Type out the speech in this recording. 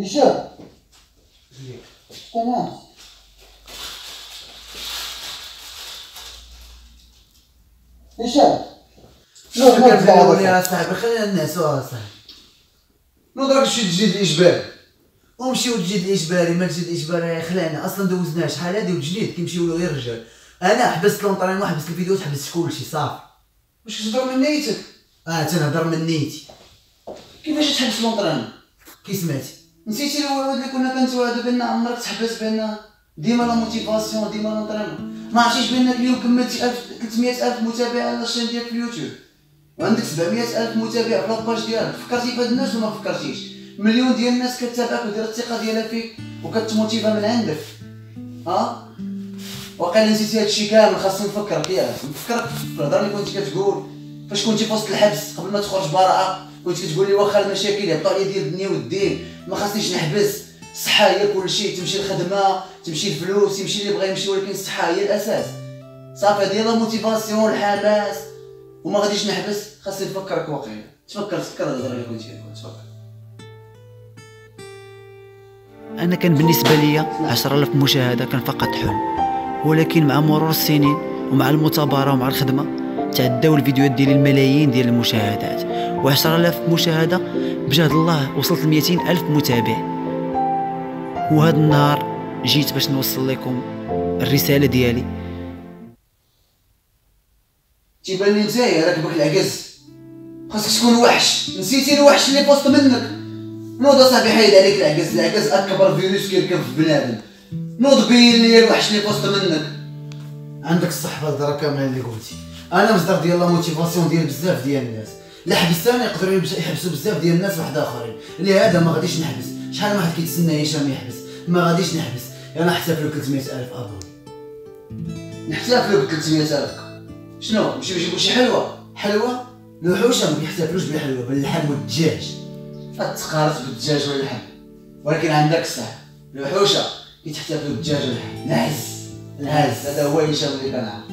هشام كومونس هشام شنو كنقول يا صاحبي خلينا الناس صاحبي نوض راك شي تجديد الاجباري ومشيو تجديد الاجباري ما تجديد الاجباري خلانا أصلا دوزناه شحال هادي وتجديد كيمشيو غير الرجال أنا حبست لونطرينمون حبست الفيديوهات حبست كلشي صافي واش كتهضر من نيتك آه تنهضر من نيتي كيفاش تحبس l'entraînement كي سمعتي نسيتي الوعود اللي كنا كنتوعدوا بان عمرك تحبس بان ديما la motivation ديما l'entraînement ما عرفتيش بانك اليوم كملتي 300000 متابع على ال chaîne ديالك في اليوتيوب. وعندك 700000 متابع في la page ديالك. فكرتي في هاد الناس ولا ما فكرتيش. مليون ديال الناس كتابعك ودير الثقة ديالها فيك وكت motiver من عندك. ها؟ واقيلا نسيتي هادشي كامل خاصني نفكرك ياك نفكرك في الهضره اللي كنتي كتقول. فاش كنتي في وسط الحبس قبل ما تخرج براءة؟ كنت كتقول لي واخا المشاكل يعطوا عليا ديال الدنيا والدين ما خاصنيش نحبس. الصحة هي كل شيء تمشي الخدمة تمشي الفلوس يمشي اللي بغا يمشي ولكن الصحة هي الأساس. صافي هذه لا موتيفاسيون الحماس. وما غاديش نحبس خاصني نفكرك واقيلا تفكر تفكر الهضره اللي كنتي كتقول تفكر. أنا كان بالنسبة ليا 10000 مشاهدة كان فقط حلم. ولكن مع مرور السنين ومع المثابرة ومع الخدمة تعداو الفيديوهات ديالي الملايين ديال المشاهدات. و10000 مشاهدة بجهد الله وصلت ل 200000 متابع. وهذا النهار جيت باش نوصل لكم الرسالة ديالي. تيبان لي نتايا راك بك العجز خاصك تكون وحش. نسيتي الوحش اللي وسط منك. نوض أصاحبي حيد عليك العجز العجز أكبر فيروس كيركب في بنادم. نوض بين لي الوحش اللي وسط منك. عندك الصح في الهضره اللي قلتي. أنا مصدر ديال la motivation ديال بزاف ديال الناس. يقدروا يبس- يحبسوا بزاف ديال الناس واحد آخرين. لهذا ما غاديش نحبس. شحال واحد كيتسنى هشام يحبس؟ ما غاديش نحبس. أنا احتفلوا 300000 abonnés نحتفلوا ب 300000 شنو؟ نمشيو نجيبو شي حلوة. حلوة؟ الوحوشه ما كيحتفلوش بالحلوة باللحم والدجاج. تقارت بالدجاج واللحم. ولكن عندك الصح الوحوشه كيتحتفلوا بالدجاج واللحم. نعس نعس هذا هو هشام اللي كنعرف